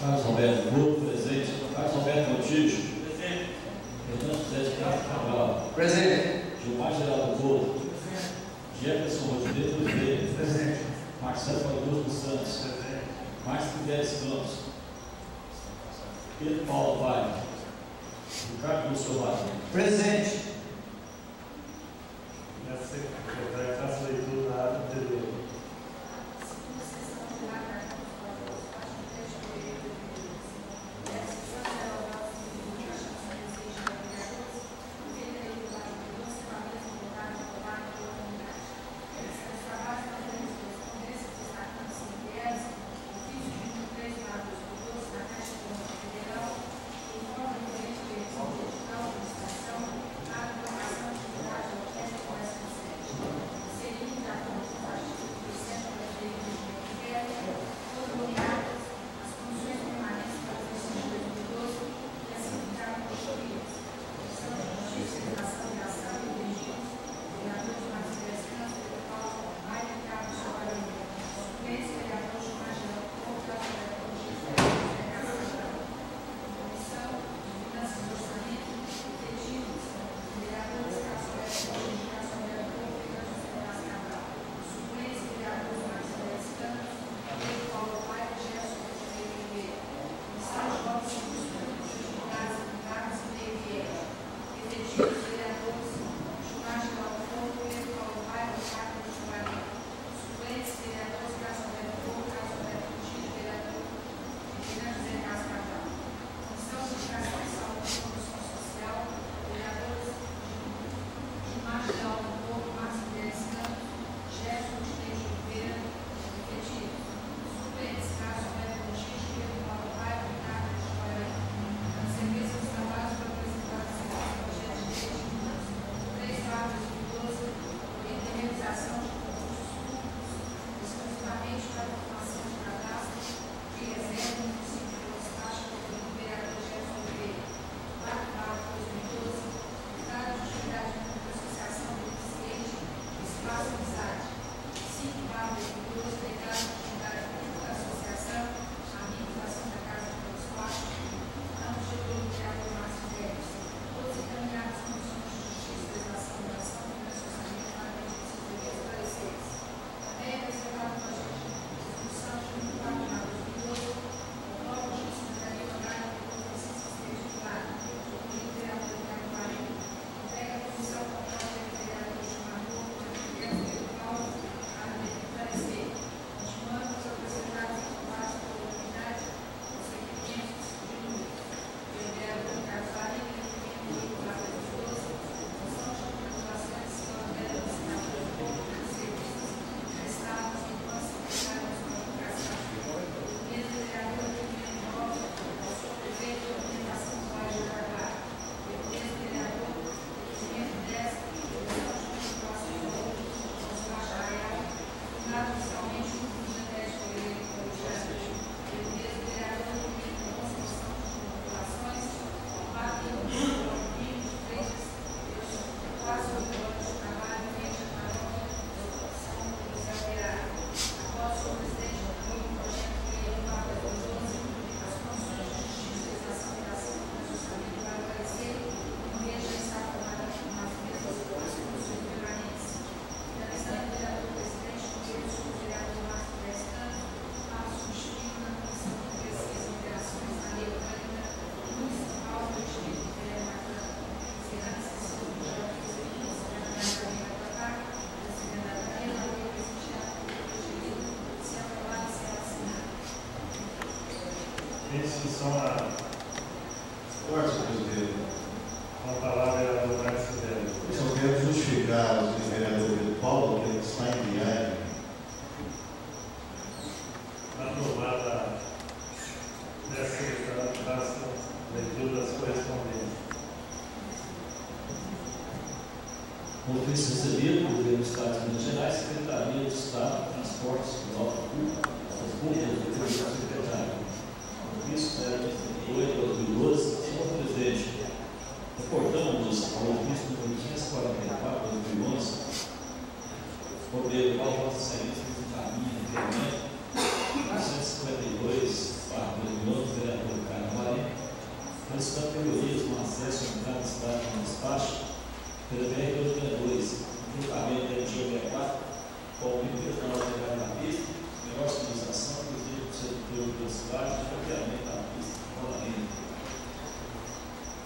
Carlos Alberto Burro, presente. Carlos Alberto Montijo. Presente. Fernando José de Castro Cabral. Presente. Gilmar Geraldo Couto. Jefferson Rodrigues Oliveira. Presente. Marcelo Augusto dos Santos. Presente. Márcio Fidelis Campos. Pedro Paulo Vale. Ricardo Bolsonaro. Presente. E a secretária faça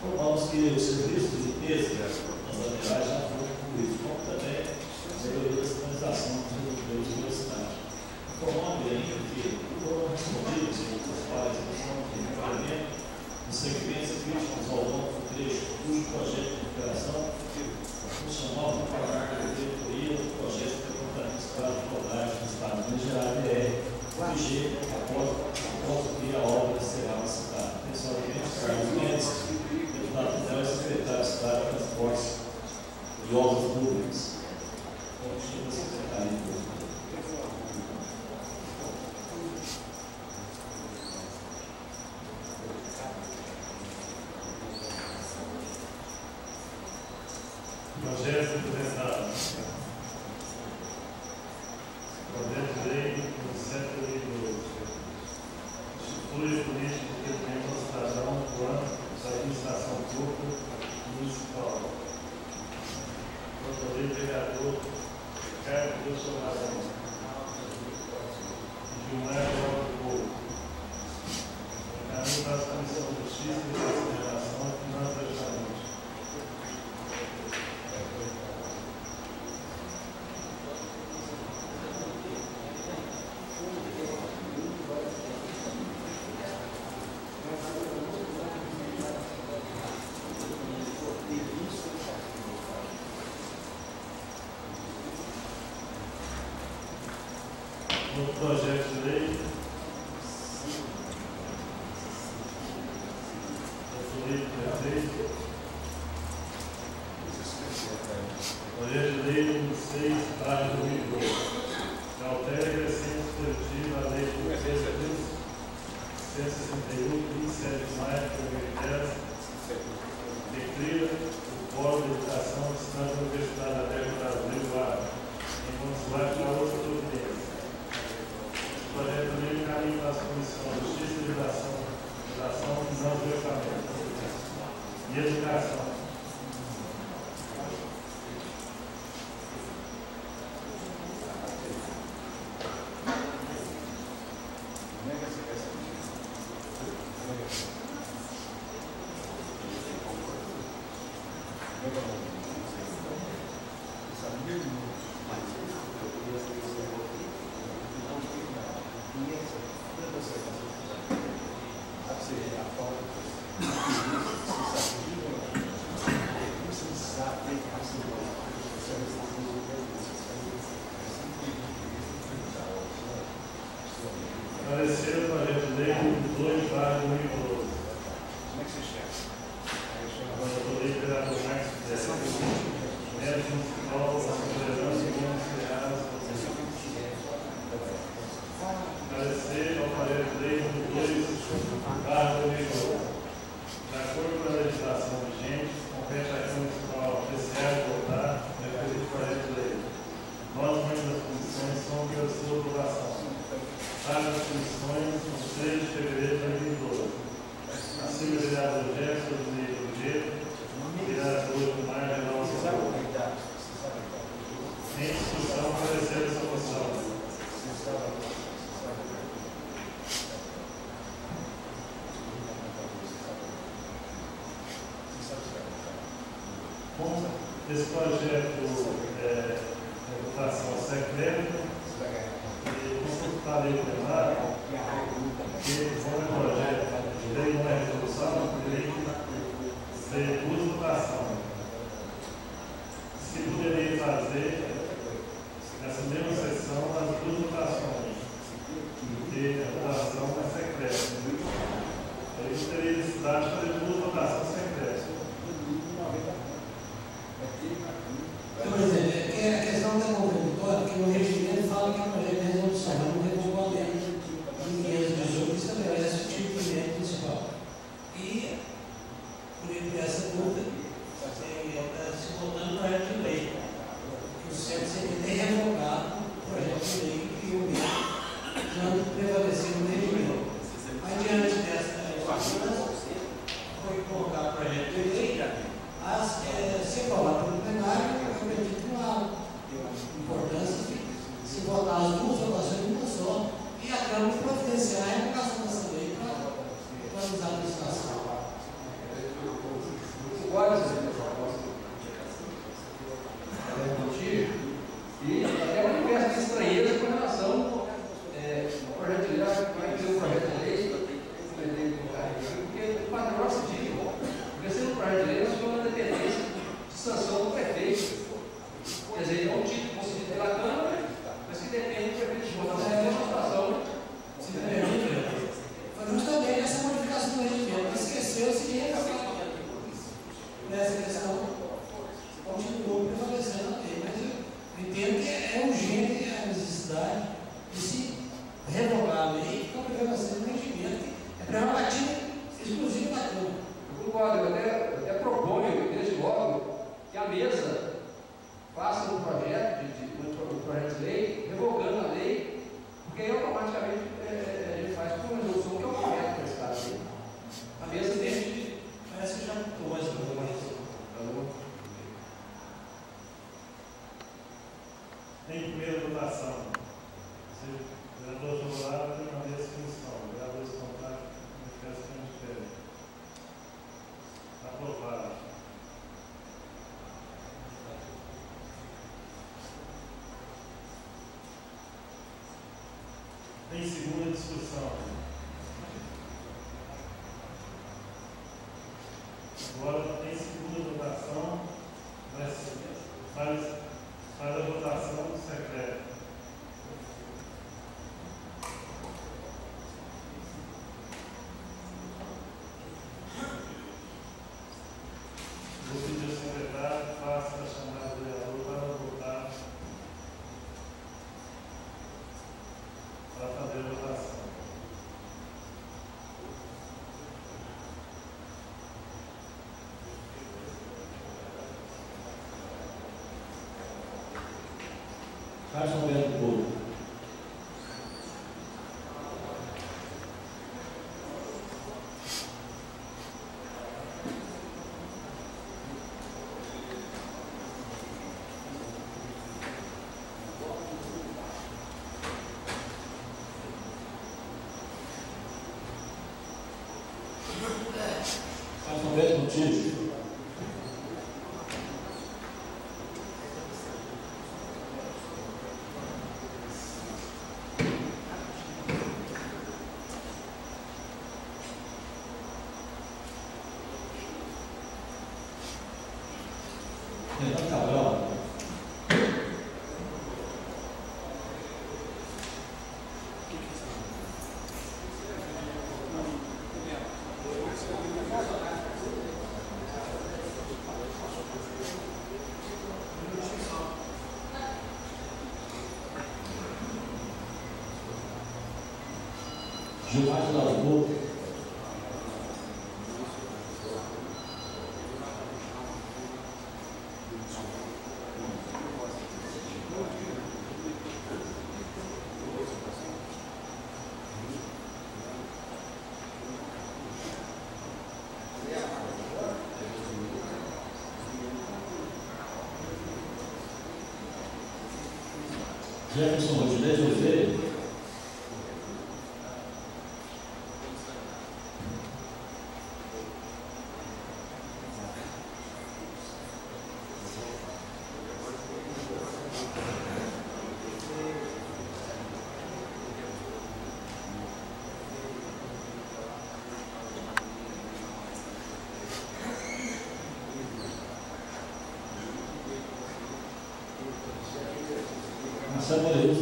Então, Provamos que o serviço de limpeza né, das laterais já foi concluído, como também a melhoria da sinalização dos modelos de velocidade. Informando ainda que foram respondidos os pais que questão de recolhimento de segmentos críticos ao longo do trecho, cujo projeto de operação é funcional no pagamento da diretoria do projeto de levantamento para de rodagem do Estado de Minas Gerais, BR, corrigir após, após que a obra será licitada. Pessoalmente, Carlos Mendes. do Bye. Carlos Alberto Montijo. Renan Cabral. Gilmar de Lasboa. Jefferson Rodinei de Oliveira. Marcelo Moreira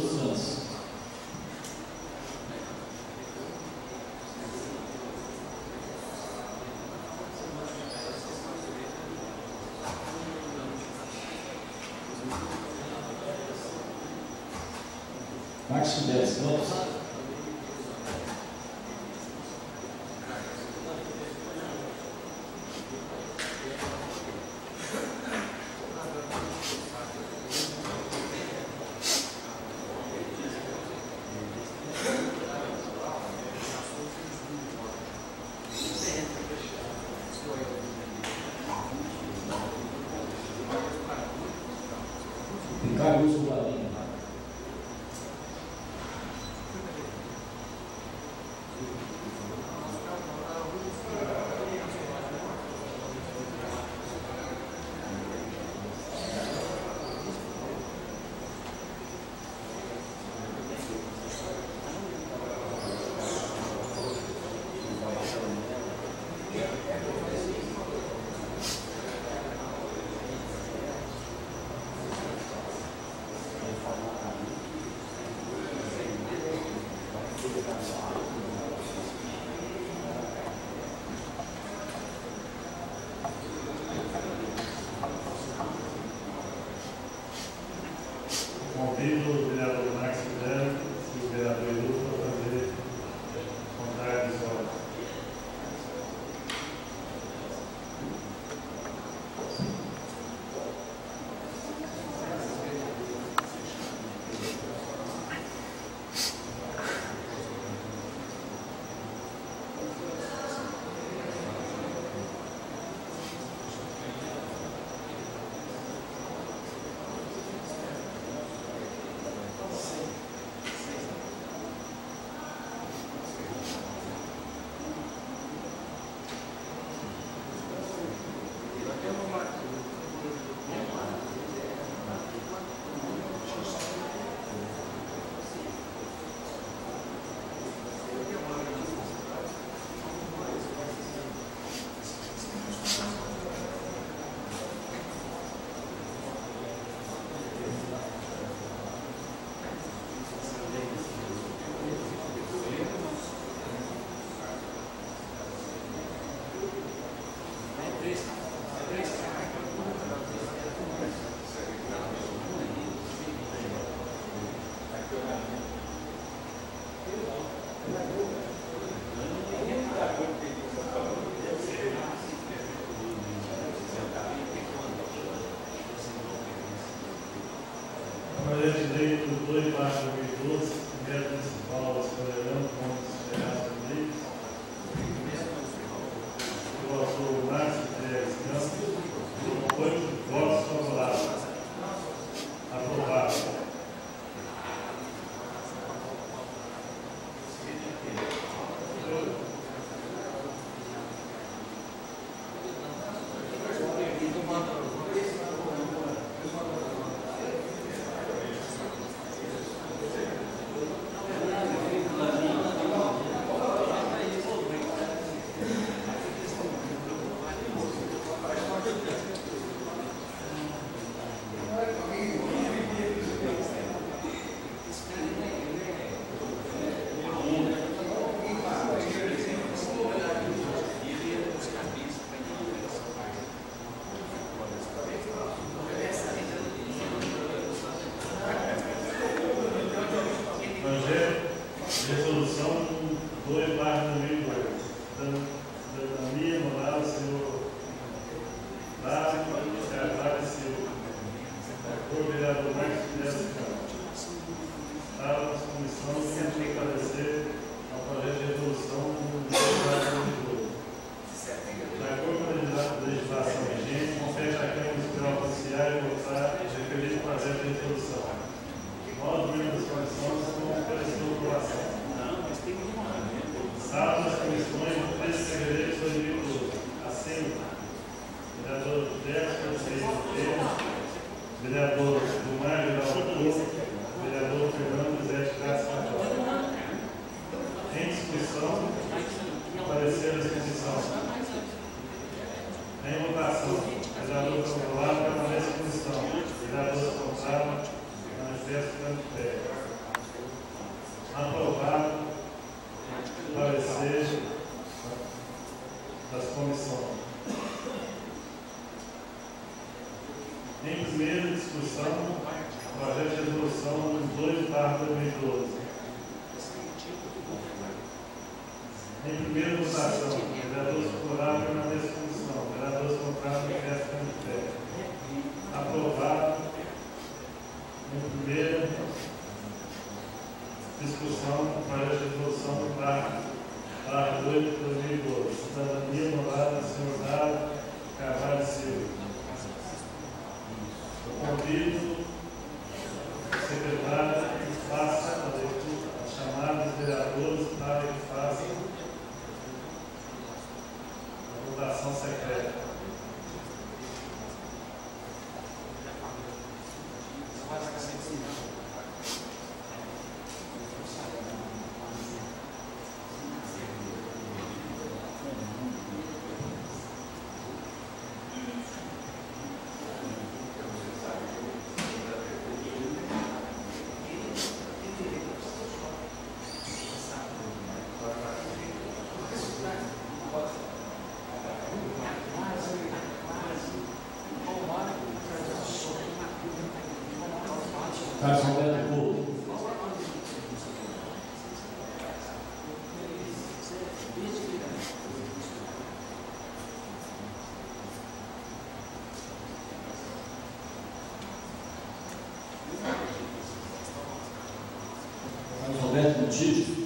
Alberto Montijo.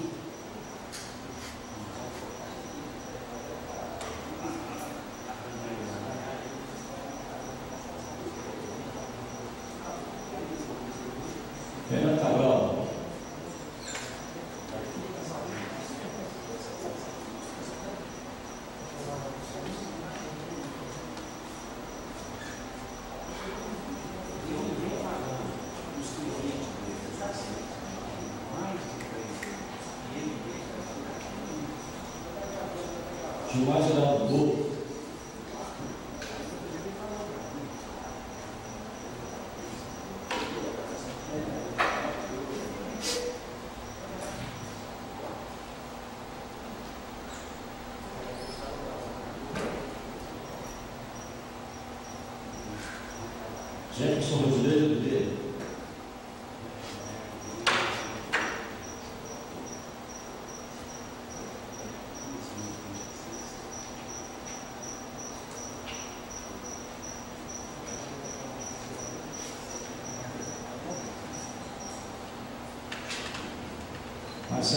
Fernando Cabral. Geraldo Gol.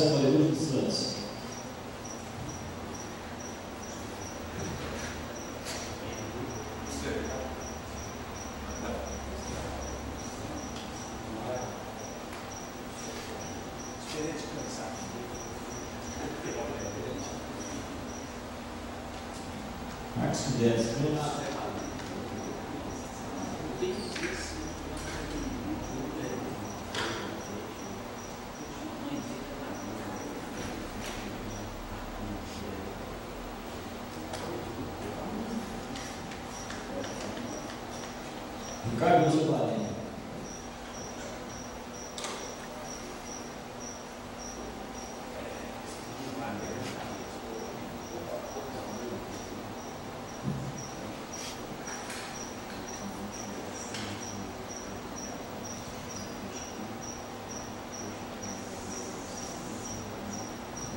Valerio dos Santos. Marcos Fidesz. Ricardo Zubalém.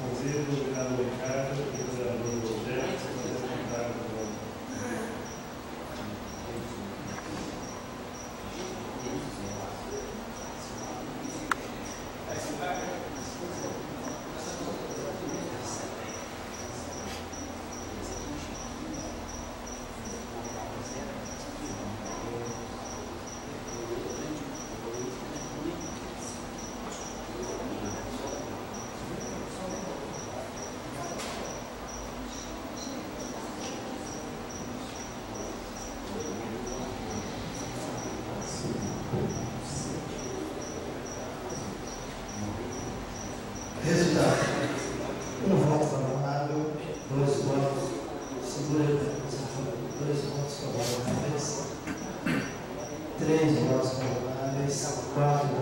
Conselho do vereador Ricardo e do vereador Jefferson, para apresentar o voto. Resultado. Um voto favorável, dois votos, segura, dois votos favoráveis, três votos favoráveis,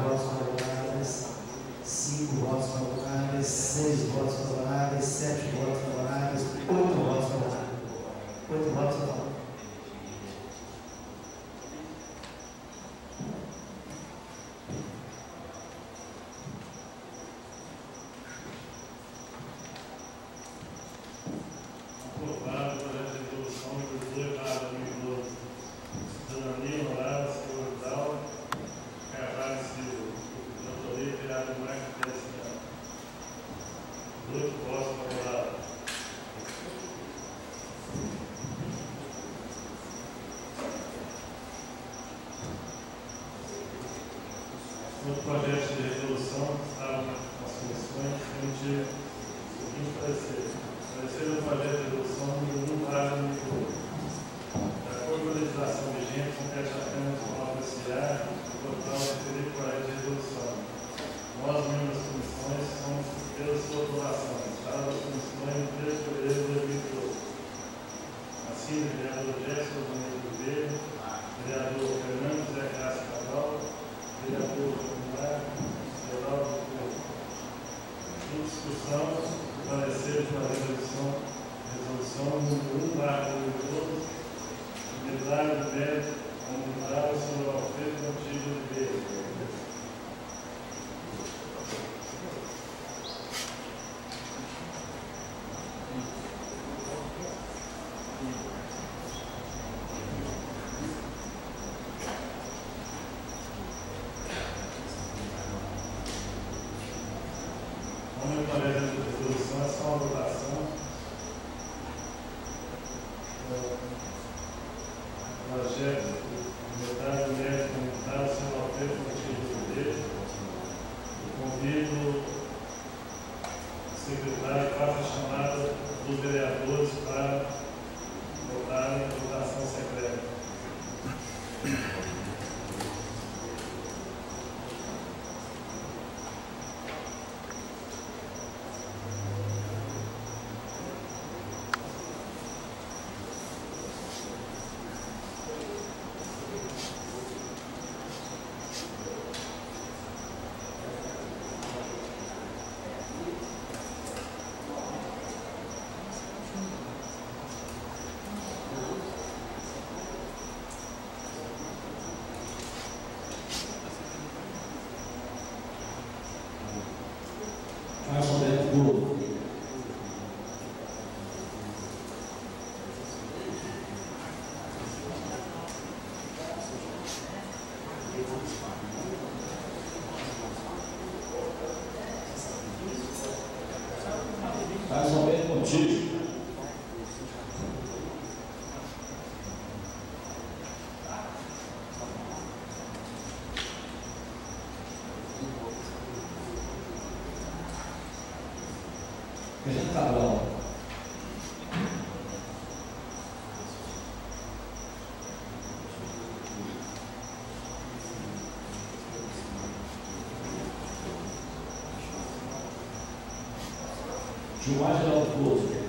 Gilmar Geraldo Couto.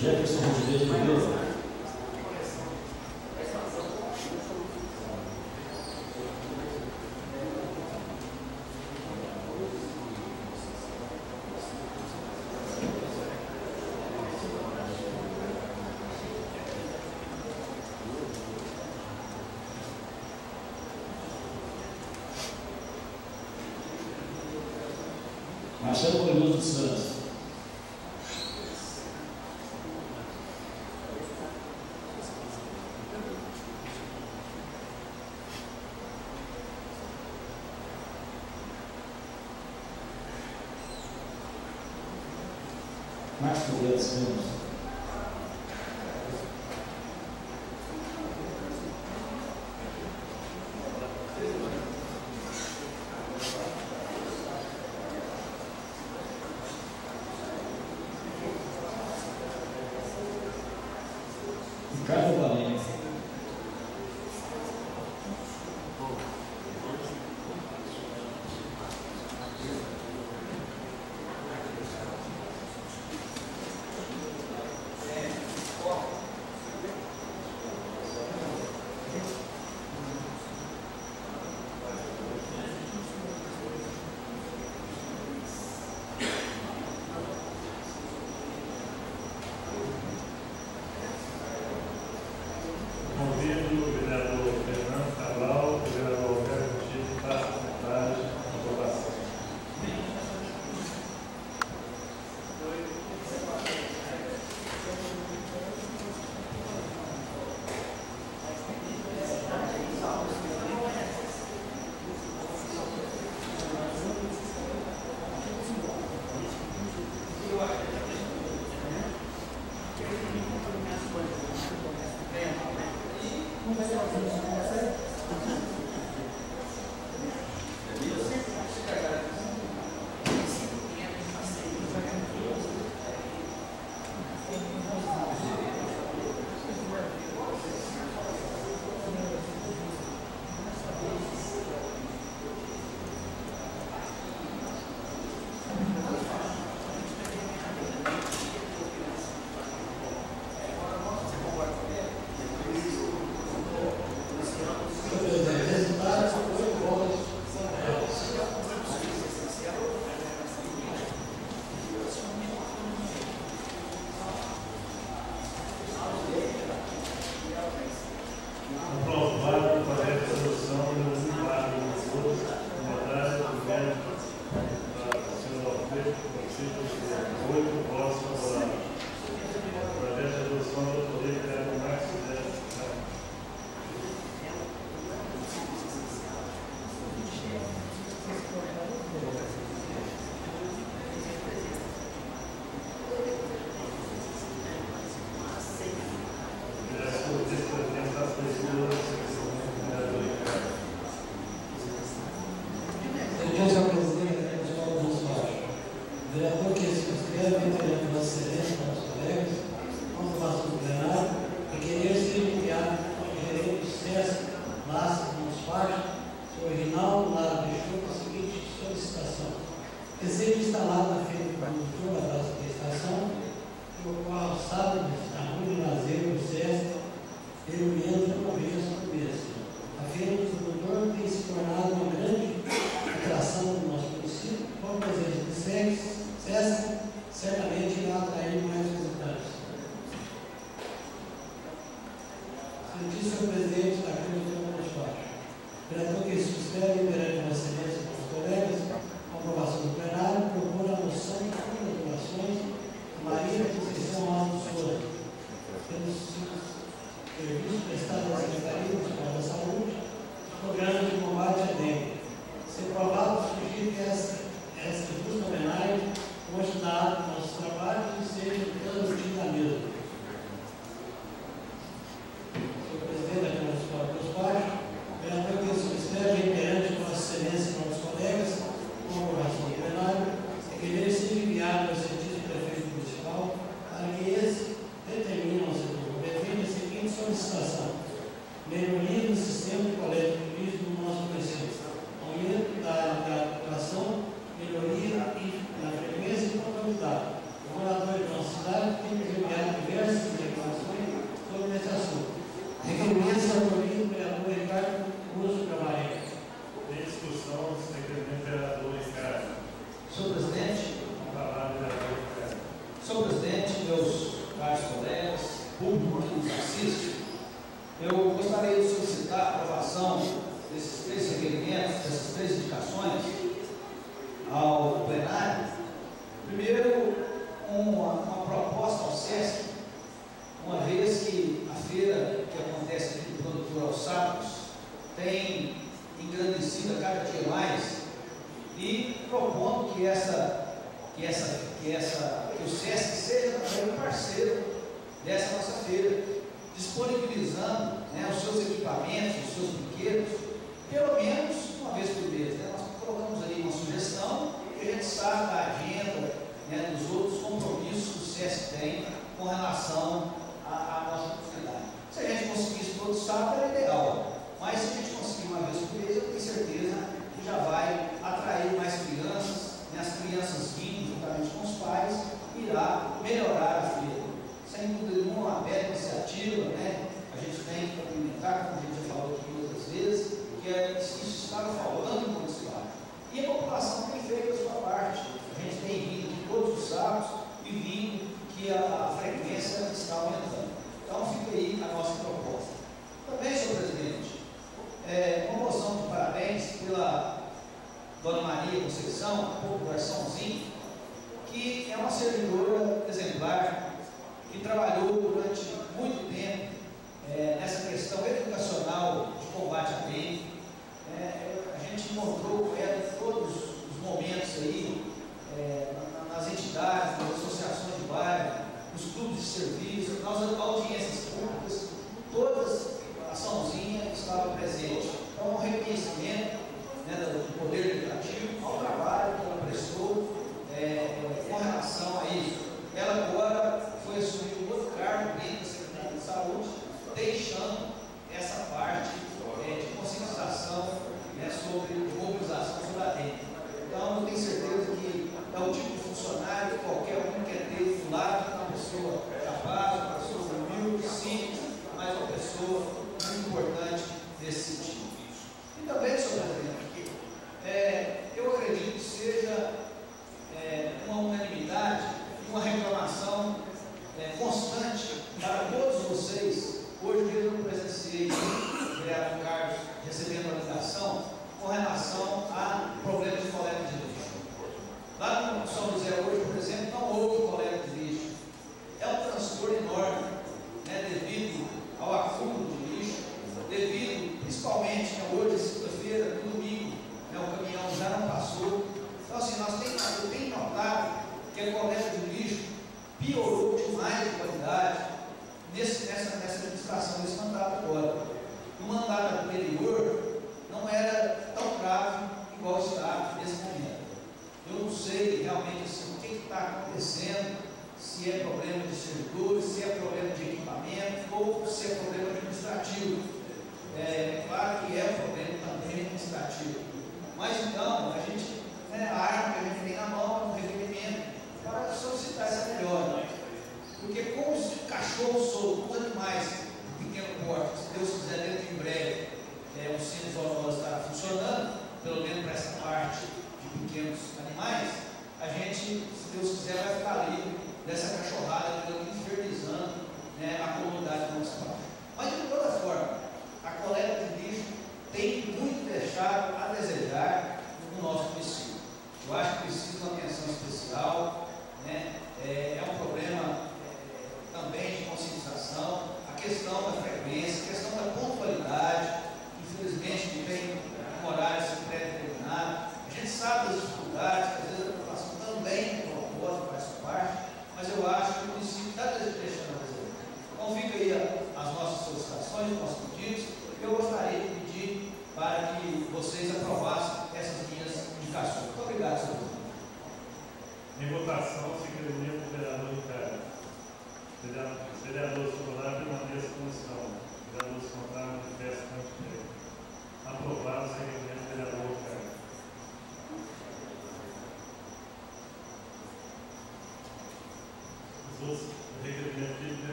Jefferson Rodrigues de Deus. Marcelo Coriloso dos Santos. Marcos Moreira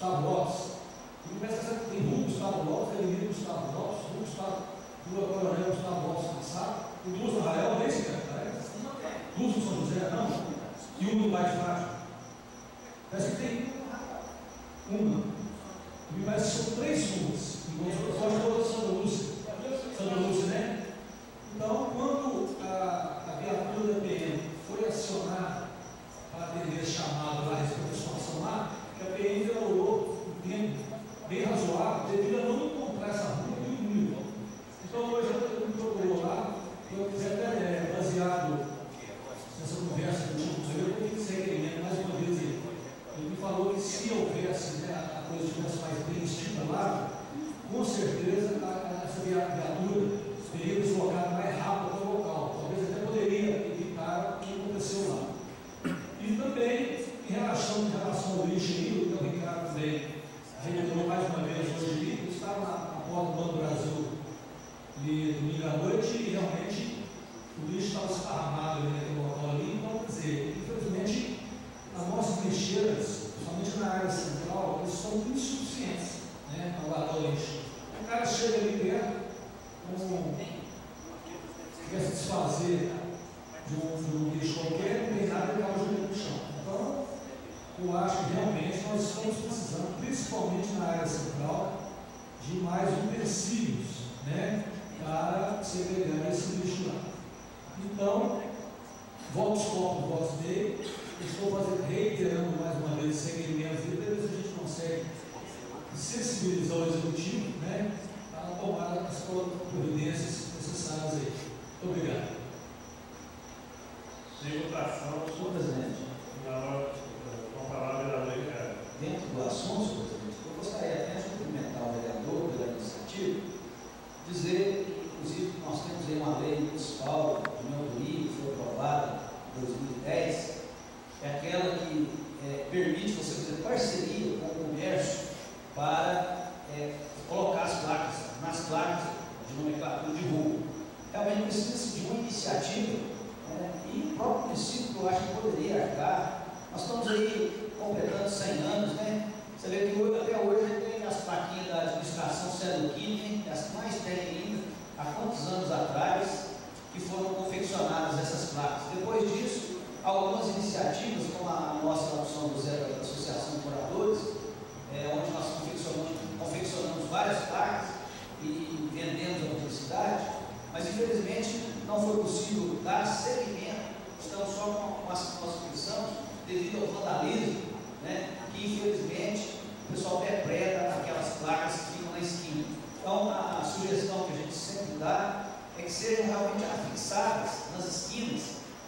Gustavo Lopes. E começa essa tem um Gustavo Lopes, Elenir Gustavo Lopes, um Gustavo, duas Coronel Gustavo Lopes Cassado, o duas do Rael, não é esse, cara? Duas do São José, não? E um do Pai de Fátima. Parece que tem uma. Não foi possível dar seguimento, estamos só com uma, submissão devido ao vandalismo, né, que infelizmente o pessoal depreda aquelas placas que ficam na esquina. Então, a, sugestão que a gente sempre dá é que sejam realmente afixadas nas esquinas,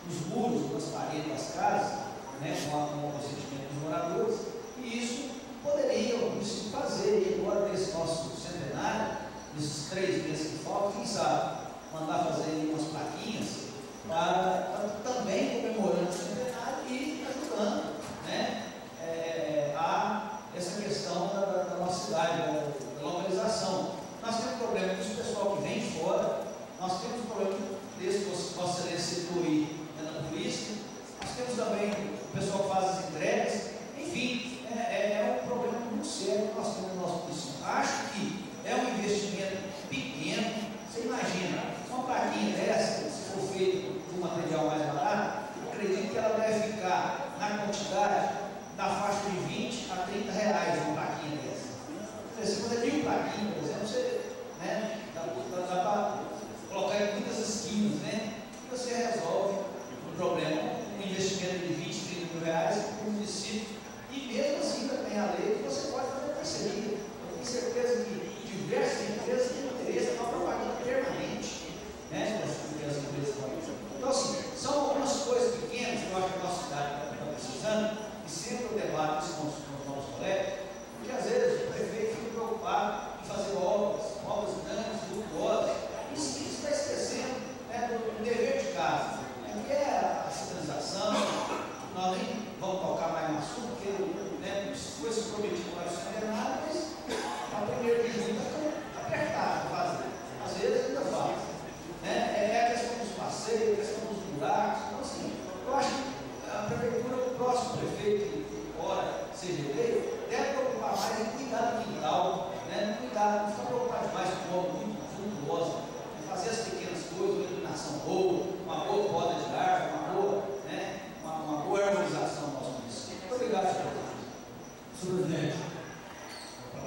nos muros, nas paredes das casas, né, com, o consentimento dos moradores, e isso poderia se fazer agora nesse nosso centenário, nesses três meses que faltam, quem sabe, mandar fazer umas plaquinhas para, também comemorando o centenário e ajudando né, é, a essa questão da, da, nossa cidade, da, da, localização. Nós temos problema com o pessoal que vem fora, nós temos problema desse que Vossa Excelência citou aí né, na polícia, nós temos também o pessoal que faz as entregas, enfim, é, é, é um problema muito sério que nós temos no nosso município. Acho que é um investimento pequeno, você imagina, uma plaquinha dessa, se for feito com material mais barato, acredito que ela deve ficar na quantidade da faixa de 20 a 30 reais uma plaquinha dessa. Se você tem um plaquinha, por exemplo, você né, dá, dá, dá para colocar em muitas esquinas, né? E você resolve o problema, um investimento de 20, 30 mil reais para o município. E mesmo assim também a lei que você pode fazer parceria. Eu tenho certeza que diversas empresas têm interesse na propaganda permanente, né? Das empresas Então, assim, são algumas coisas pequenas que eu acho que a nossa cidade está precisando, e sempre eu debato isso com os, nossos colegas, porque às vezes o prefeito fica preocupado em fazer obras, obras grandes, luxuosas, e se está esquecendo né, do, do dever de casa, né, que é a sinalização, nós nem vamos tocar mais no assunto, porque né, foi se prometido para o centenário, mas a primeira de junho está apertado fazer. Às vezes ainda faz. Né? É a questão dos passeios, a questão dos buracos. Então, assim, eu acho que a prefeitura, o próximo prefeito, que ora seja eleito, deve preocupar mais em cuidar do quintal, né? cuidar, não ficar preocupado demais com obra muito suntuosa, fazer as pequenas coisas, uma iluminação boa, uma boa roda de árvore, uma boa, né? uma, uma boa harmonização do nosso município. Muito obrigado, senhor. Senhor presidente, ainda tendo o assunto aí, né, corroborando aí com as palavras do Ricardo, realmente eu estive conversando com, com o pessoal ali, eles falaram também umas plaquinhas de aqui, que são bem baratas, né, que realmente se faz imprescindível, que se demarca esse assunto, porque o dia mesmo eu cheguei no bairro Santa Marta, na parte de baixo ali, eu fiquei rodando o papelão lá, sabe, você, o pessoal que na rua de baixo assim, eu não sabia que achava a rua assim. Não sei que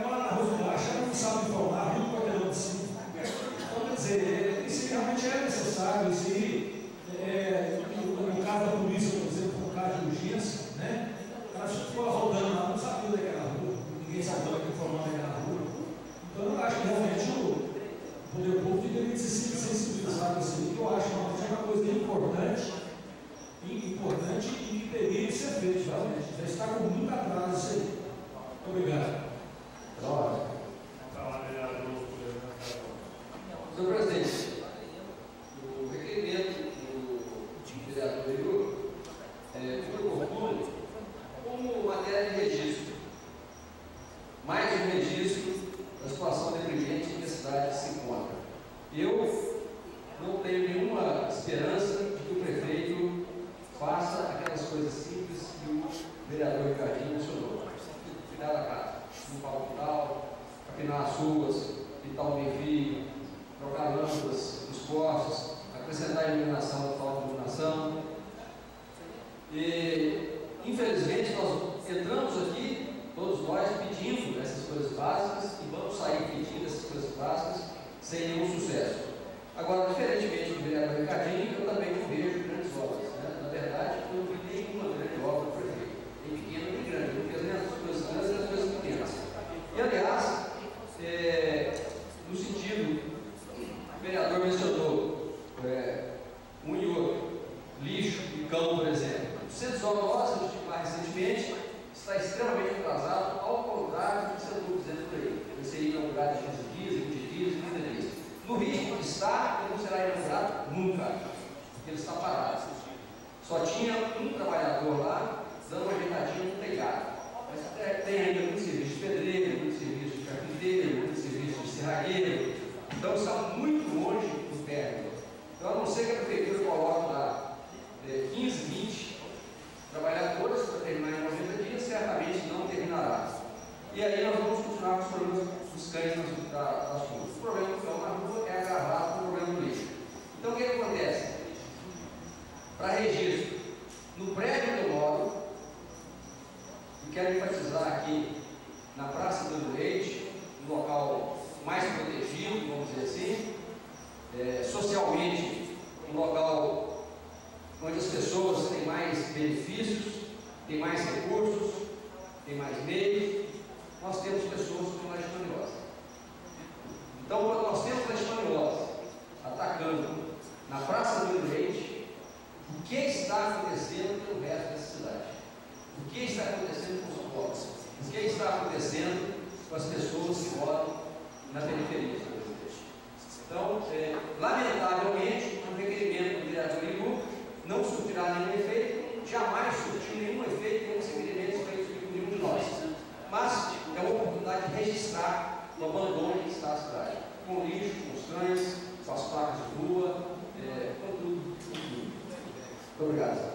Mora na rua de baixo, ela não sabe informar, a rua do quarteirão de cima. Então, quer dizer, isso realmente é necessário, isso para registro. No prédio do módulo, e quero enfatizar aqui, na Praça do Leite, um local mais protegido, vamos dizer assim, é, socialmente, um local onde as pessoas têm mais benefícios, têm mais recursos, têm mais meios, nós temos pessoas que com mais generosas. Então, nós que está acontecendo pelo resto dessa cidade? O que está acontecendo com os autóctones? O que está acontecendo com as pessoas que moram na periferia? Então, é, lamentavelmente, o requerimento do vereador Ibu não surtirá nenhum efeito, jamais surtiu nenhum efeito, nenhum requerimento feito por nenhum de nós. Mas é uma oportunidade de registrar o abandono que está a cidade, com lixo, com os cães, com as placas de rua, é, com tudo. Muito obrigado.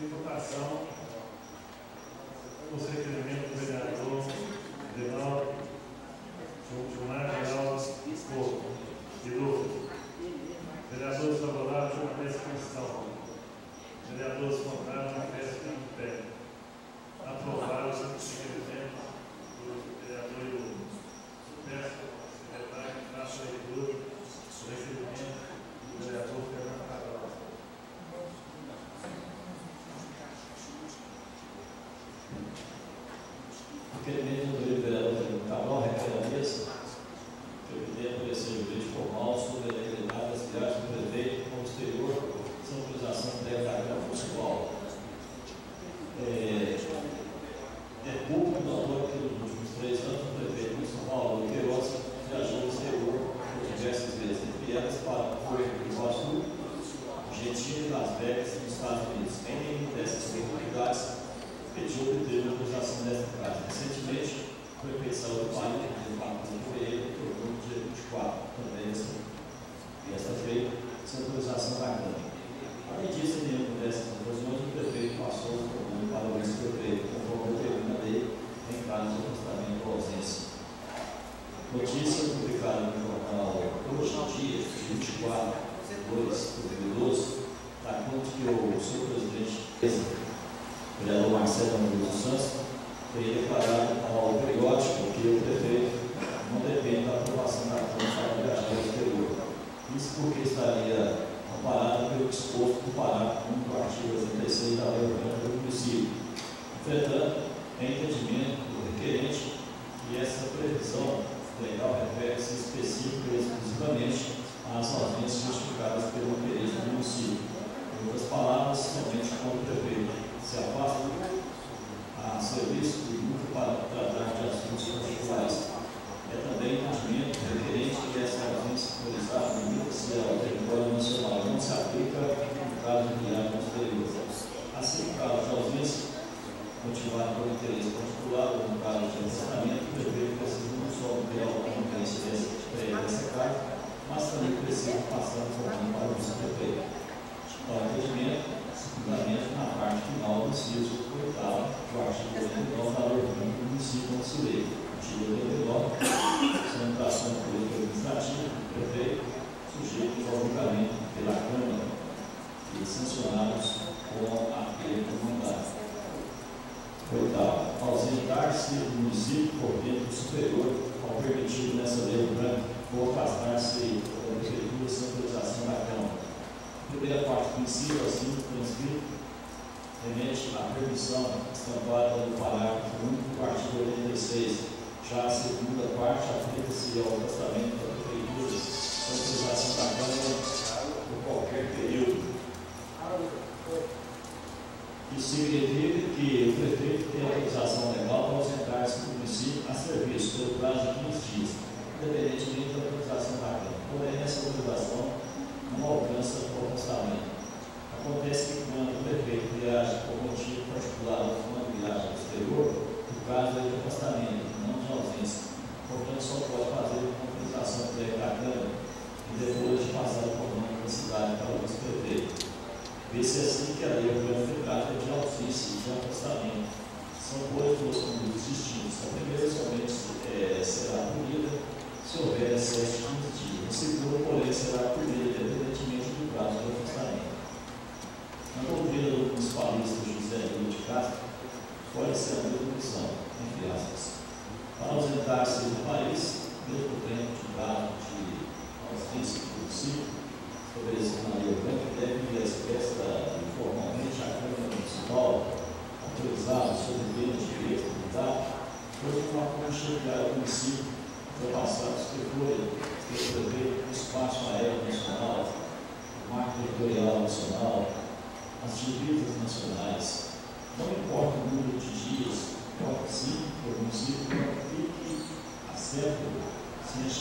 De votação, o requerimento do vereador Denaldo Jornal de Alves Corpo. De novo. Vereadores favoráveis, uma vez condição. Vereadores contrários, uma vez que não pede. Aprovado o requerimento do vereador Iluso. Peço ao secretário que faça a leitura. della truffa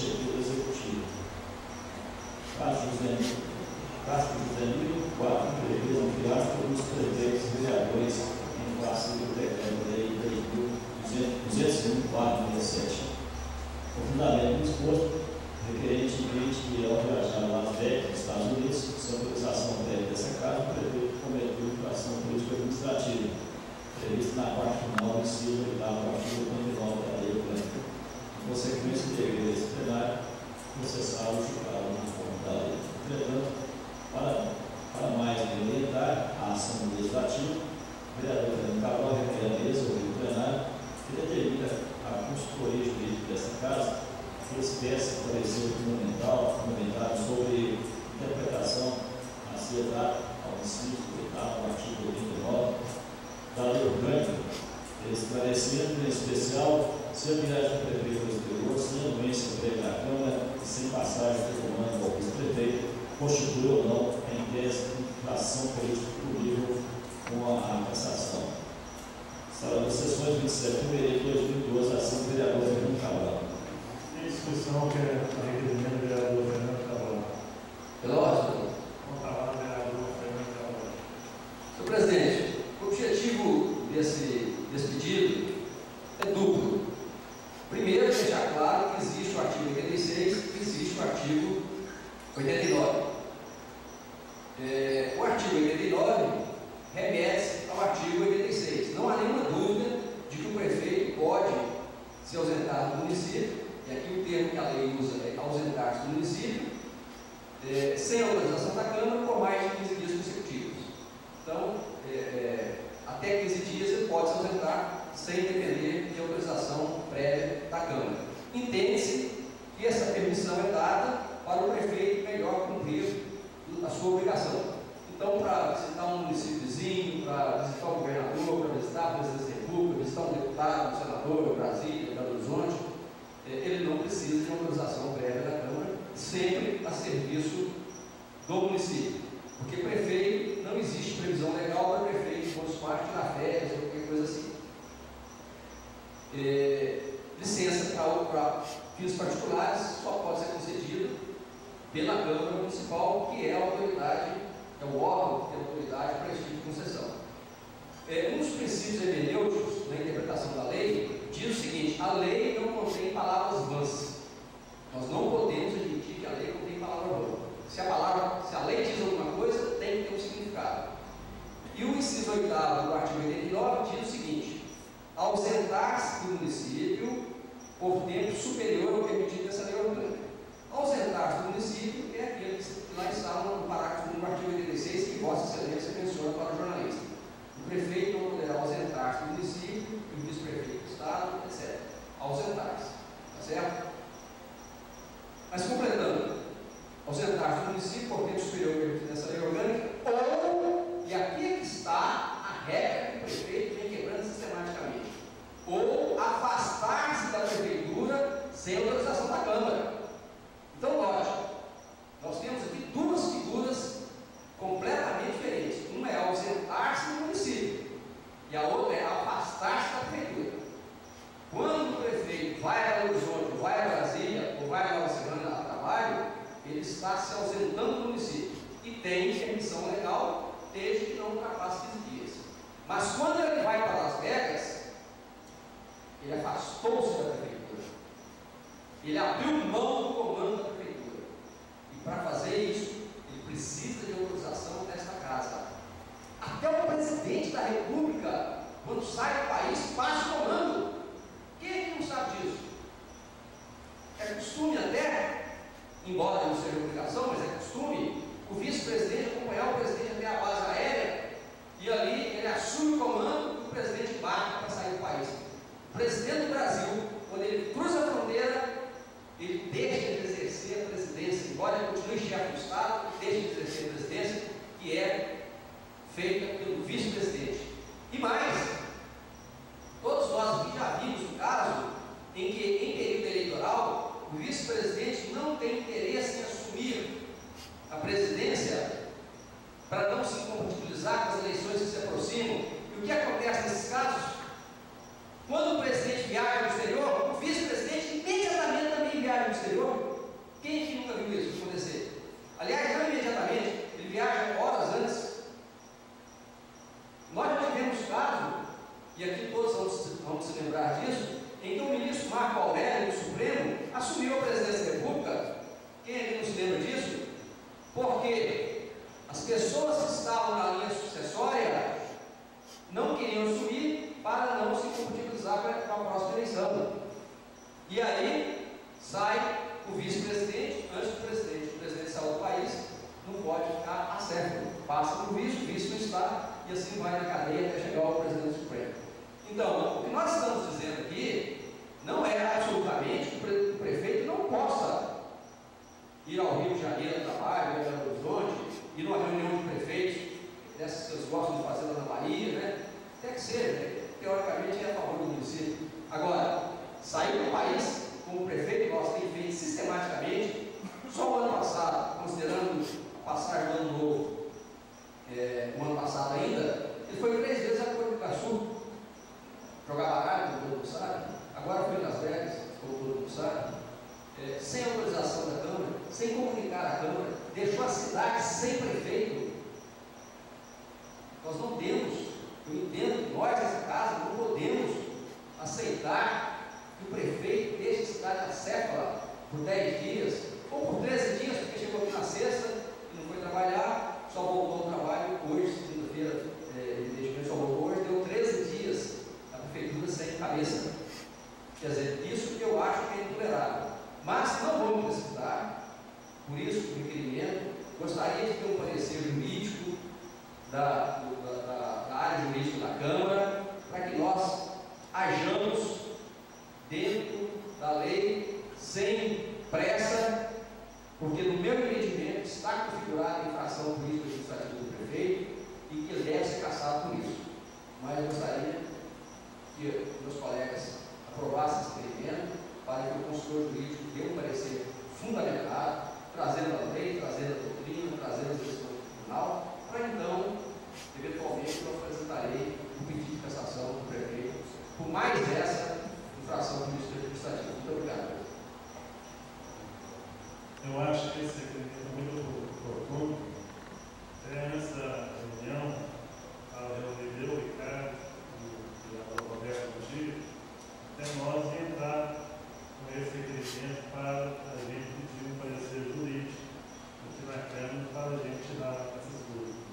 executiva. Caso José Caso José para fins particulares só pode ser concedida pela Câmara Municipal, que é a autoridade, é o órgão que tem autoridade para esse tipo de concessão. É, um dos princípios hermenêuticos na interpretação da lei diz o seguinte: a lei não contém palavras vãs. Nós não podemos admitir que a lei contém palavra vã. Se a palavra, se a lei diz alguma coisa, tem que ter um significado. E o inciso oitavo do artigo 89 diz o seguinte: ausentar-se do município por tempo superior ao permitido nessa lei orgânica. Ausentar-se do município é aquele que lá está no parágrafo do artigo 86 que Vossa Excelência menciona para o jornalista. O prefeito não poderá ausentar-se do município, o vice-prefeito do Estado, etc. Ausentar-se. Tá certo? Mas completando, ausentar-se do município por tempo superior ao permitido nessa lei orgânica, ou, e aqui é que está a regra que o prefeito vem quebrando sistematicamente, ou afastar-se da prefeitura sem autorização da Câmara. Então, note, nós temos aqui duas figuras completamente diferentes. Uma é ausentar-se do município e a outra é afastar-se da prefeitura. Quando o prefeito vai a Belo Horizonte, vai a Brasília ou vai a Nova Semana a trabalho, ele está se ausentando do município e tem permissão legal desde que não ultrapasse 15 dias. Mas quando ele vai para Las Vegas, ele afastou-se da prefeitura. Ele abriu mão do comando da prefeitura. E para fazer isso, ele precisa de autorização desta casa. Até o presidente da República, quando sai do país, passa o comando. Quem é não sabe disso? É costume até, embora não seja obrigação, mas é costume, o vice-presidente acompanhar o presidente até a base aérea e ali ele assume o comando e o presidente bate para sair do país presidente do Brasil, quando ele cruza a fronteira, ele deixa de exercer a presidência, embora ele continue chefe do Estado, deixa de exercer a presidência, que é feita pelo vice-presidente. E mais, todos nós aqui já vimos o caso em que, em período eleitoral, o vice-presidente não tem interesse em assumir a presidência para não se compatibilizar com as eleições que se aproximam. E o que acontece nesses casos? Quando o presidente viaja no exterior, o vice-presidente imediatamente também viaja no exterior. Quem que nunca viu isso acontecer? Aliás, não imediatamente, ele viaja horas antes. Nós já tivemos caso, e aqui todos vamos, vamos se lembrar disso, em que o ministro Marco Aurélio, do Supremo, assumiu a presidência da República. Quem aqui não se lembra disso? Porque as pessoas que estavam na linha sucessória não queriam assumir para não se compatibilizar com a, a próxima eleição. E aí sai o vice-presidente antes do presidente. O presidente saiu do país, não pode ficar acerto. Passa para o vice, o vice não está, e assim vai na cadeia até chegar ao presidente supremo. Então, o que nós estamos dizendo aqui não é absolutamente que o prefeito não possa ir ao Rio de Janeiro a trabalho, Belo Horizonte, ir numa reunião de prefeitos, dessas que eles gostam de fazer lá na Bahia, né? Tem que ser, né? Teoricamente é a favor do município. Agora, sair do país como prefeito nós tem feito sistematicamente, só o ano passado, considerando a passagem do ano novo, é, o ano passado ainda, ele foi três vezes a Porto Iguaçu, jogar baralho, todo mundo sabe, agora foi Las Vegas, todo mundo sabe, é, sem autorização da Câmara, sem comunicar a Câmara, deixou a cidade sem prefeito. Nós não temos, eu entendo que nós nessa casa não podemos aceitar que o prefeito deixe a cidade acéfala por 10 dias, ou por 13 dias, porque chegou aqui na sexta e não foi trabalhar, só voltou ao trabalho hoje, segunda-feira, é, ele só voltou hoje, deu 13 dias a prefeitura sem cabeça. Quer dizer, isso que eu acho que é intolerável. Mas não vamos precipitar, por isso, o requerimento, gostaria de ter um parecer jurídico da, da, da área jurídica da Câmara, para que nós hajamos dentro da lei, sem pressa, porque no meu entendimento está configurada a infração política administrativa do prefeito e que ele deve ser caçado por isso. Mas eu gostaria que meus colegas aprovassem esse requerimento para que o consultor jurídico dê um parecer fundamentado, trazendo a lei, trazendo a doutrina, trazendo as decisões do tribunal, para então, eventualmente, eu apresentarei o pedido de cassação do prefeito por mais essa infração política administrativa. Muito obrigado. Eu acho que esse requerimento é muito oportuno. Até antes da reunião, a reunião o Ricardo, o vereador Roberto Gil, até nós entrar com esse requerimento para a gente pedir um parecer jurídico aqui na Câmara para a gente tirar essas dúvidas.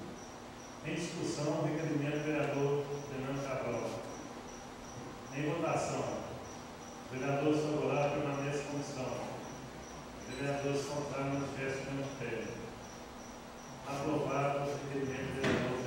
Em discussão, requerimento do vereador Fernando Cabral. Em votação, vereadores favoráveis permanecem como estão. Vereadores contrários manifestam o mesmo pé. Aprovado o requerimento do vereador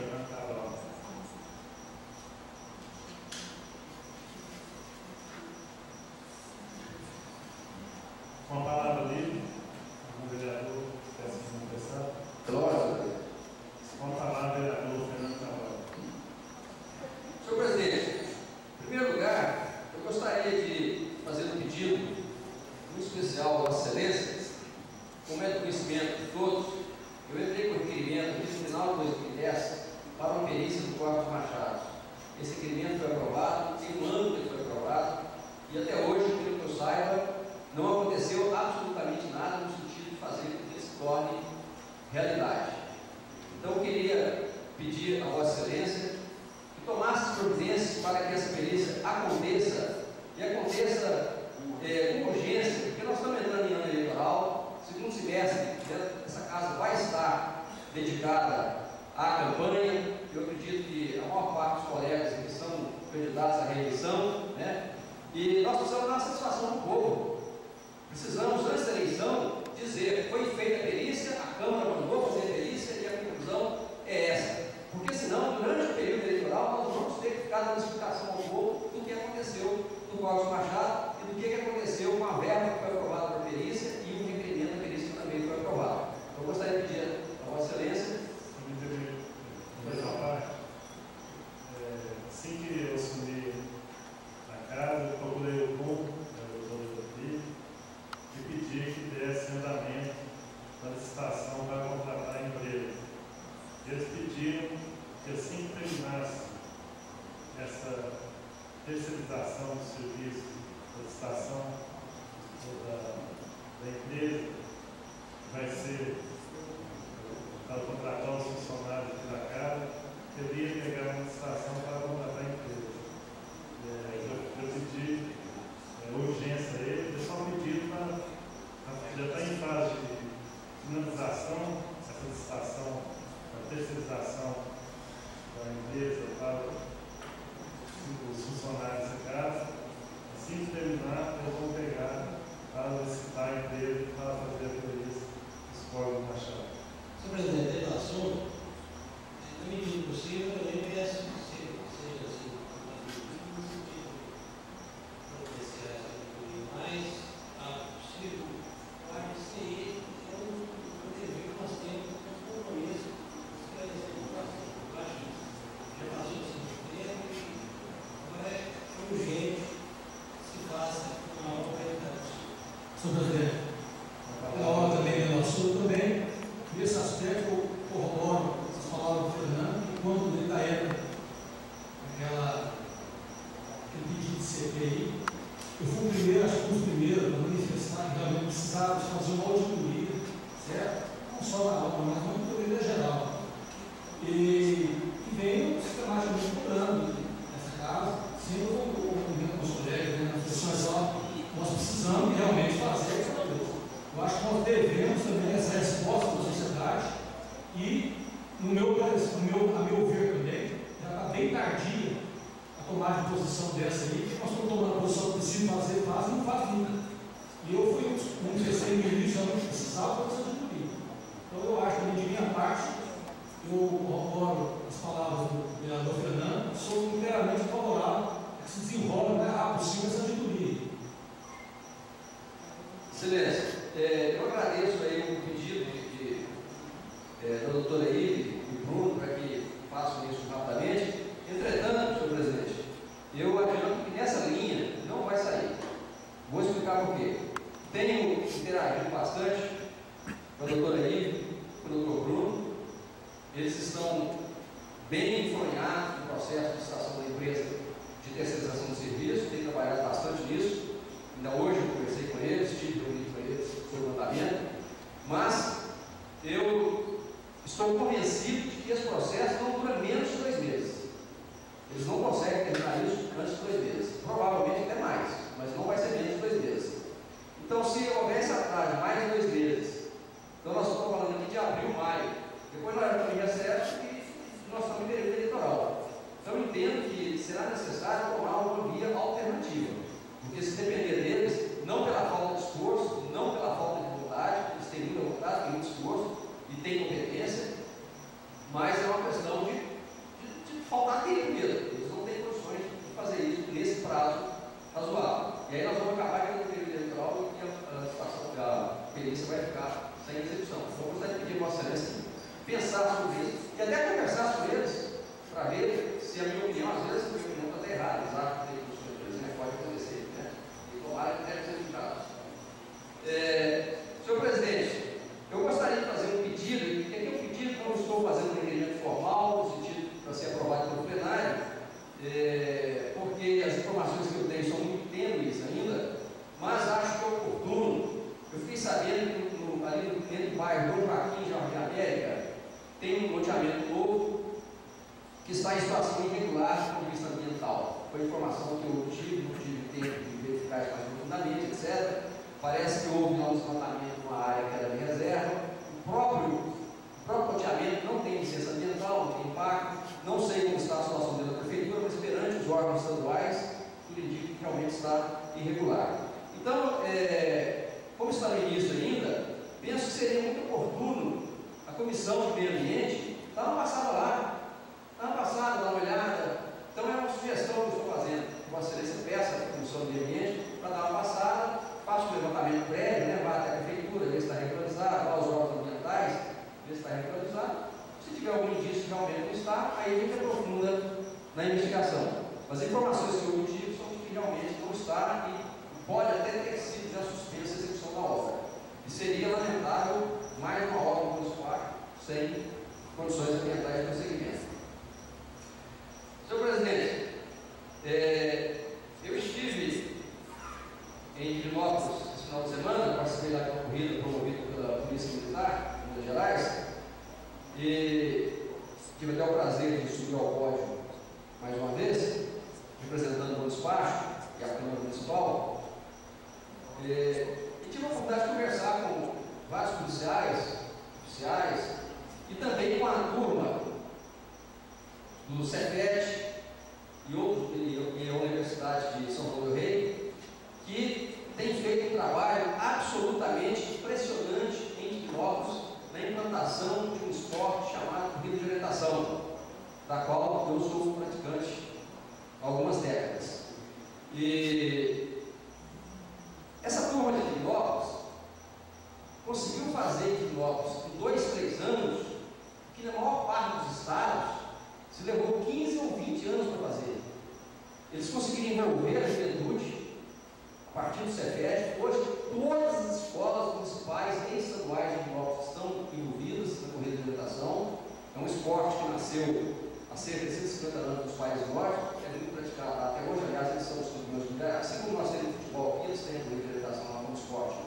nasceu há cerca de 150 anos nos países nórdicos, é muito praticado até hoje, aliás, eles são os campeões mundiais, assim como nós temos futebol aqui, eles têm a interpretação lá como esporte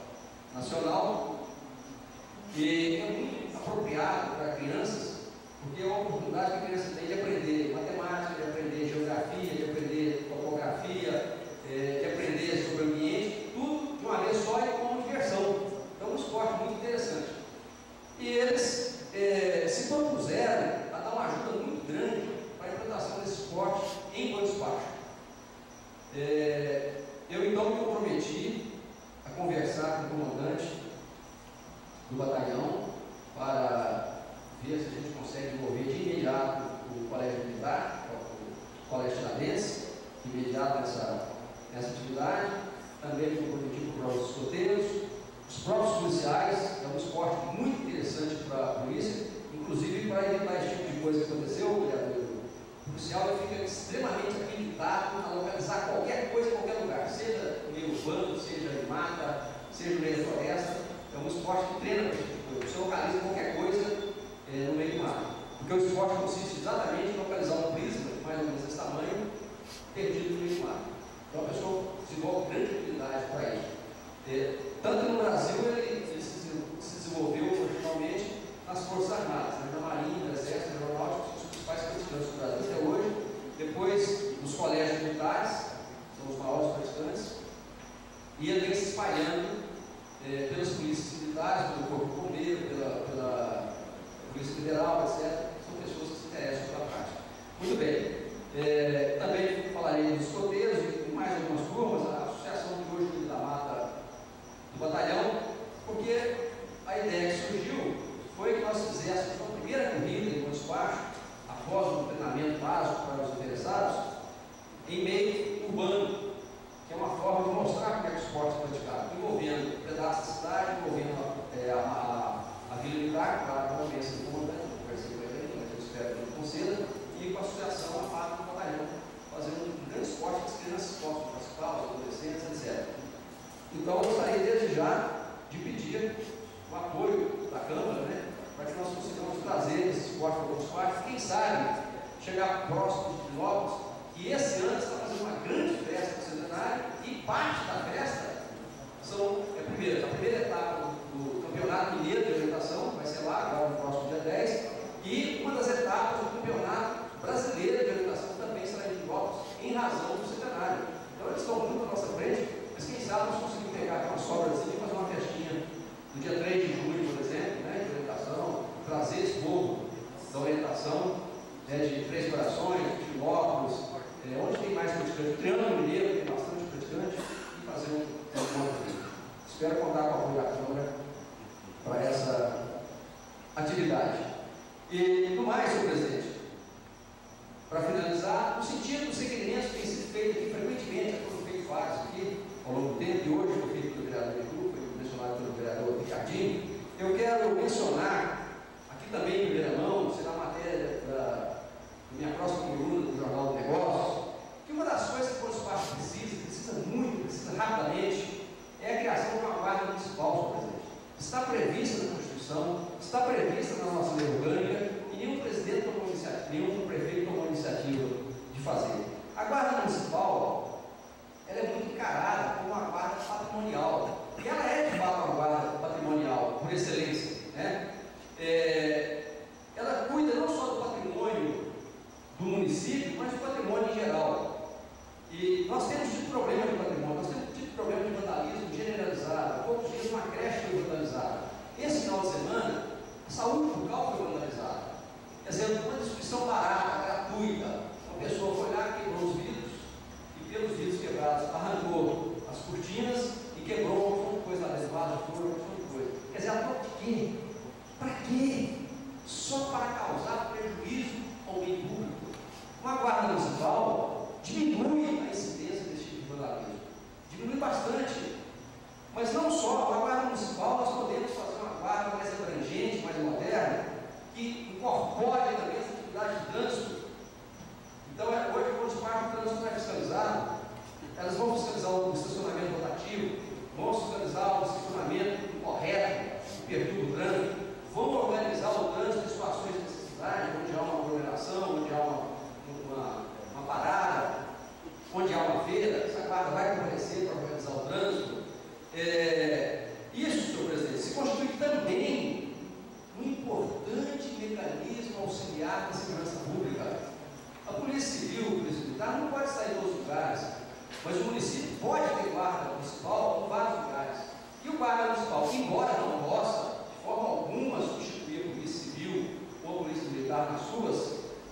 nacional, e é muito apropriado para crianças, porque é uma oportunidade que a criança tem de aprender matemática, de aprender geografia, de aprender topografia, eh, de aprender sobre o ambiente, tudo de uma vez só e como diversão. Então, é um esporte muito interessante. E eles eh, se propuseram a dar uma ajuda muito grande para a implantação desse esporte em Banco Baixo. É, eu então me comprometi a conversar com o comandante do batalhão para ver se a gente consegue envolver de imediato o colégio militar, o colégio tiradentes, de imediato nessa, nessa atividade. Também me comprometi com os escoteiros, os próprios policiais, é um esporte muito interessante para a polícia, inclusive para evitar esse tipo de coisa que aconteceu. O policial fica extremamente habilitado a localizar qualquer coisa em qualquer lugar, seja no meio urbano, seja em mata, seja no meio da floresta. É um esporte que treina para esse tipo de coisa. Você localiza qualquer coisa é, no meio do mar. Porque o esporte consiste exatamente em localizar um prisma, mais ou menos desse tamanho, perdido no meio do mar. Então a pessoa desenvolve grande habilidade para isso. É, tanto no Brasil, ele, ele se, desenvolveu originalmente nas Forças Armadas, né, na Marinha, no Exército, na Aeronáutica, os principais praticantes do Brasil até hoje. Depois, nos colégios militares, são os maiores praticantes. E ele vem se espalhando é, pelas polícias militares, pelo Corpo Bombeiro, pela, pela Polícia Federal, etc. São pessoas que se interessam pela prática. Muito bem. É, também falarei dos escoteiros e mais algumas turmas, a Associação de hoje da Mata do Batalhão, porque a ideia que surgiu foi que nós fizéssemos uma primeira corrida em Montes Baixo, após um treinamento básico para os interessados, em meio urbano, que é uma forma de mostrar como é que o esporte é praticado, envolvendo pedaços da cidade, envolvendo é, a, a, a Vila Militar, claro, com a convenção do comandante, conversei com ele, mas eu espero que ele conceda, e com a associação, a parte do batalhão, fazendo um grande esporte que as crianças possam participar, os adolescentes, etc. Então, eu gostaria desde já de pedir o apoio da Câmara, né, para que nós consigamos trazer esse esporte para o esporte, quem sabe chegar próximo de Pilópolis, que esse ano está fazendo uma grande festa do centenário e parte da festa são, é a primeira, a primeira etapa do, do Campeonato Mineiro de Orientação, vai ser lá, agora no próximo dia 10,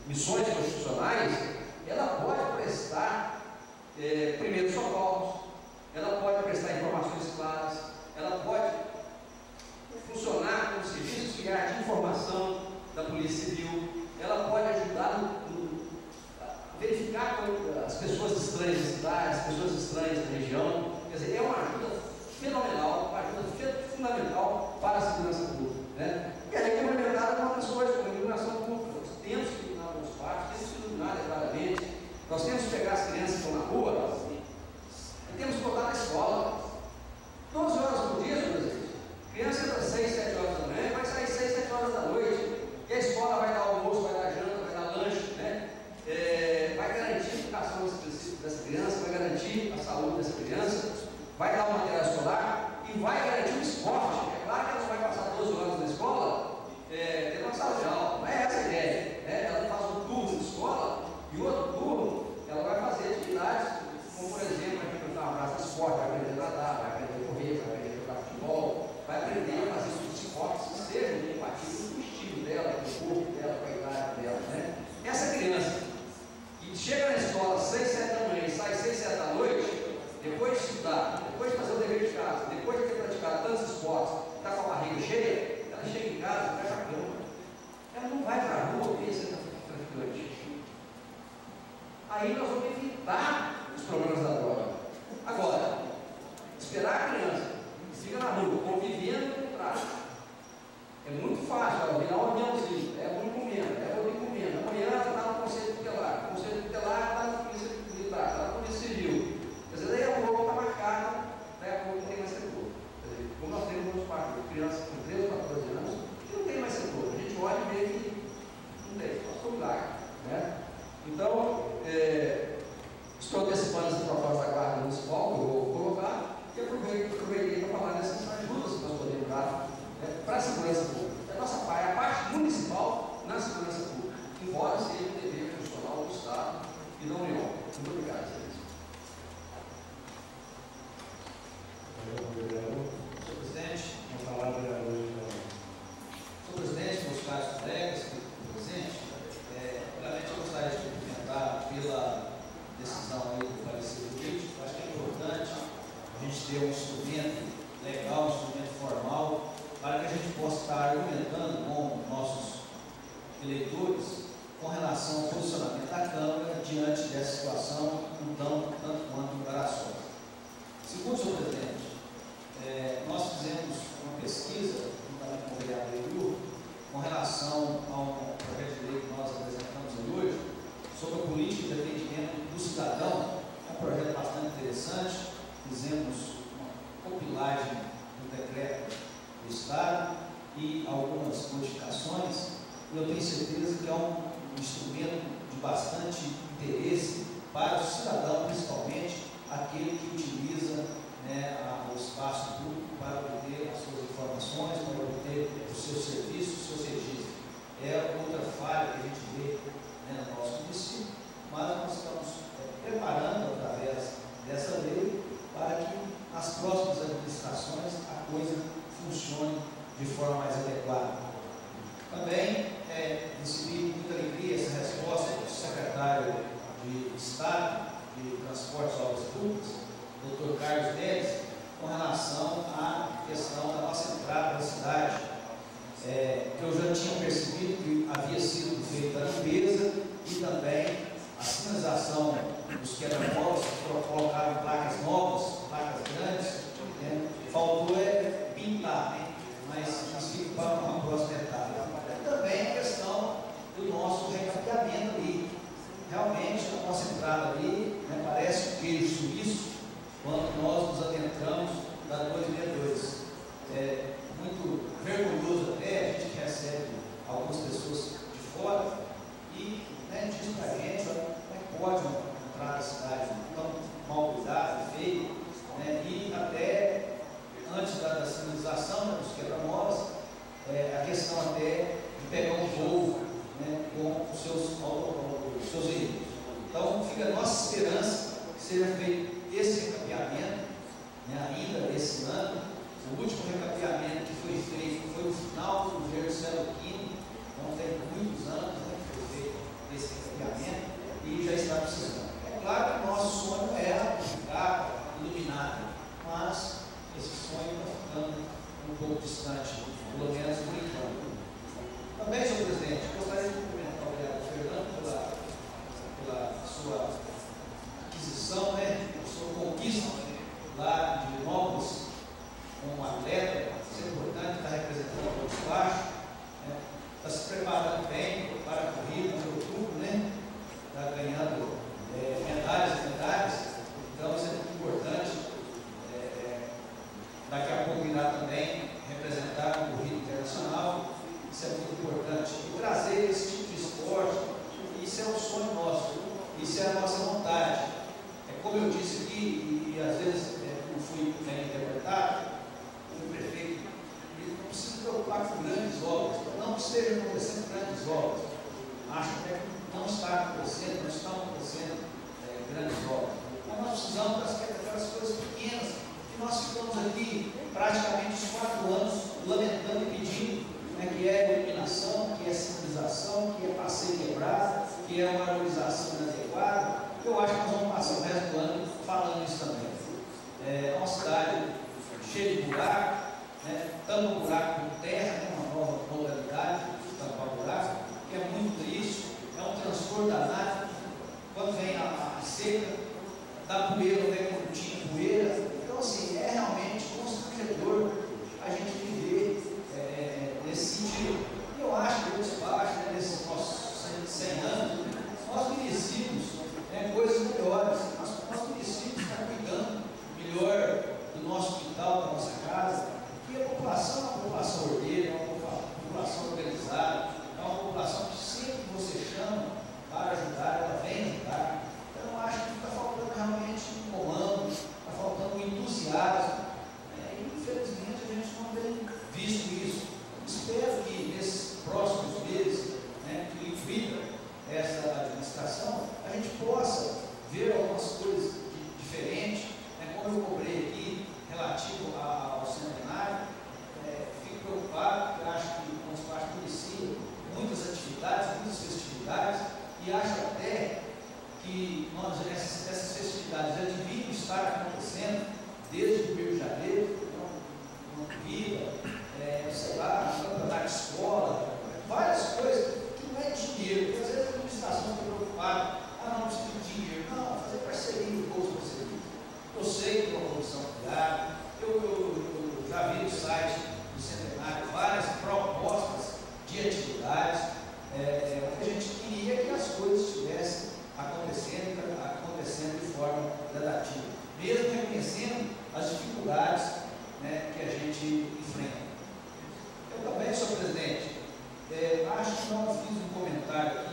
missões constitucionais, ela pode prestar é, primeiros socorros, ela pode prestar informações claras, ela pode funcionar como serviço de informação da Polícia Civil, ela pode ajudar no, no, a verificar as pessoas estranhas da cidade, as pessoas estranhas da região. Quer dizer, é uma ajuda fenomenal, uma ajuda fundamental para a segurança pública. Né? E aí é complementada com outras coisas, como a iluminação pública. Nós temos que iluminar alguns parques, temos que iluminar adequadamente, nós temos que pegar as crianças que estão na rua e temos que botar na escola. 12 horas por dia, exemplo. Criança entra às 6, 7 horas da manhã, vai sair 6, 7 horas da noite. E a escola vai dar almoço, vai dar janta, vai dar lanche, né? É, vai garantir a educação dessa criança, vai garantir a saúde dessa criança, vai dar o material escolar e vai garantir o esporte. É claro que ela não vai passar 12 horas possa estar argumentando com nossos eleitores com relação ao posicionamento da Câmara diante dessa situação, então, tanto quanto embaraçosa. Segundo senhor presidente, é, nós fizemos uma pesquisa, juntamente com o vereador Edu, com relação ao projeto de lei que nós apresentamos hoje, sobre a política de atendimento do cidadão. É um projeto bastante interessante. Fizemos uma compilagem do decreto do Estado e algumas modificações. Eu tenho certeza que é um instrumento de bastante interesse para o cidadão, principalmente aquele que utiliza né, a, o espaço público para obter as suas informações, para obter os seus serviços, os seus registros. É outra falha que a gente vê né, no nosso município, mas nós estamos é, preparando através dessa lei para que nas próximas administrações a coisa funcione de forma mais adequada. Também é, recebi com muita alegria essa resposta do secretário de Estado de Transportes e Obras Públicas, Dr. Carlos Neves, com relação à questão da nossa entrada na cidade. É, que eu já tinha percebido que havia sido feita a limpeza e também a sinalização dos quebra-molas, colocaram placas novas, placas grandes, né? faltou é pintar, né? Mas fica para uma próxima etapa. E também a questão do nosso recapeamento ali. Realmente, a nossa entrada ali né, parece um queijo suíço quando nós nos adentramos da 262. É muito vergonhoso até, a gente recebe algumas pessoas de fora e né, diz para a gente como é que pode entrar na cidade tão mal cuidado, né, e até antes da, da sinalização, né, dos quebra-molas, é, a questão até de pegar um voo né, com os seus, os veículos. Então fica a nossa esperança que seja feito esse recapeamento, né, ainda esse ano. O último recapeamento que foi feito foi no final do governo Celo Quino, então tem muitos anos né, que foi feito esse recapeamento e já está precisando. É claro que o nosso sonho é era publicar, iluminar, mas sonho ficando um pouco distante, né? pelo menos por enquanto. Também, senhor presidente, gostaria de cumprimentar o vereador Fernando pela, pela sua aquisição, né, sua conquista lá de Novos, como atleta, João fez um comentário